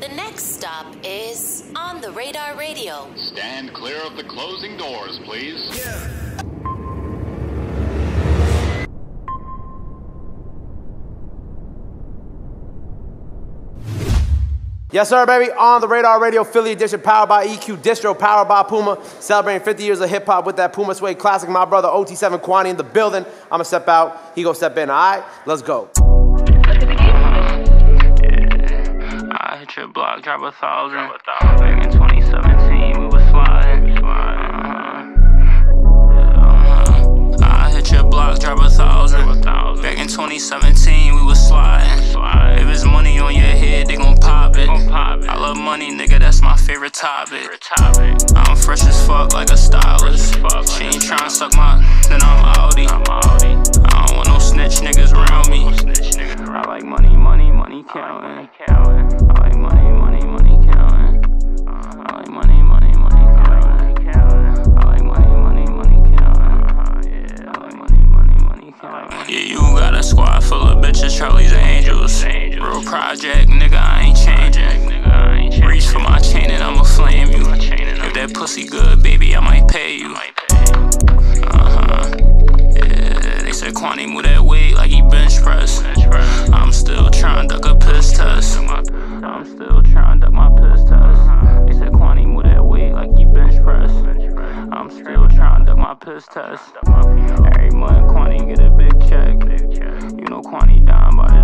The next stop is On the Radar Radio. Stand clear of the closing doors, please. Yes, sir, baby. On the Radar Radio Philly edition, powered by EQ Distro, powered by Puma. Celebrating 50 years of hip hop with that Puma Suede classic. My brother OT7 Quanny in the building. I'ma step out. He go step in. All right, let's go. I hit your block, drop a thousand. Back in 2017, we was sliding. Uh-huh. I hit your block, drop a thousand. Back in 2017, we was sliding. If it's money on your head, they gon' pop it. I love money, nigga, that's my favorite topic. I'm fresh as fuck, like a stylist. She ain't tryna suck my, then I'm Audi. I don't want no snitch niggas around me. I like money, money, money counting. Squad full of bitches, Charlie's angels. Real project, nigga, I ain't changing. Reach for my chain and I'ma flame you. If that pussy good, baby, I might pay you. Uh huh. Yeah, they said Quanny move that weight like he bench press. I'm still trying to duck a piss test. tuss tuss. Every month, Quanny get a big check. You know, Quanny dying by the